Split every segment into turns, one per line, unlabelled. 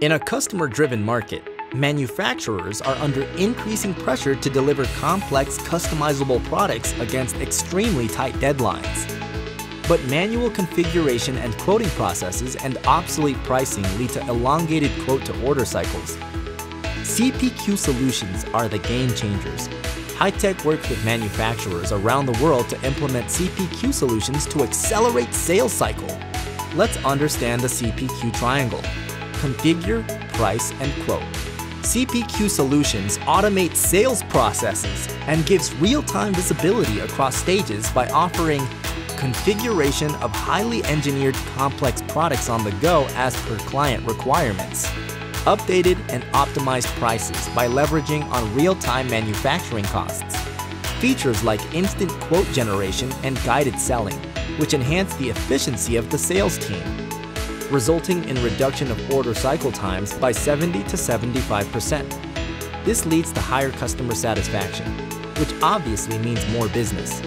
In a customer-driven market, manufacturers are under increasing pressure to deliver complex, customizable products against extremely tight deadlines. But manual configuration and quoting processes and obsolete pricing lead to elongated quote-to-order cycles. CPQ solutions are the game changers. Hi-Tech works with manufacturers around the world to implement CPQ solutions to accelerate sales cycle. Let's understand the CPQ triangle. Configure, price, and quote. CPQ Solutions automates sales processes and gives real-time visibility across stages by offering configuration of highly engineered complex products on the go as per client requirements, updated and optimized prices by leveraging on real-time manufacturing costs, features like instant quote generation and guided selling, which enhance the efficiency of the sales team, resulting in reduction of order cycle times by 70 to 75%. This leads to higher customer satisfaction, which obviously means more business.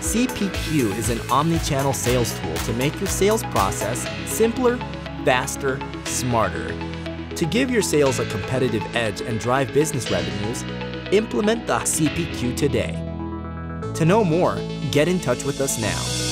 CPQ is an omni-channel sales tool to make your sales process simpler, faster, smarter. To give your sales a competitive edge and drive business revenues, implement the CPQ today. To know more, get in touch with us now.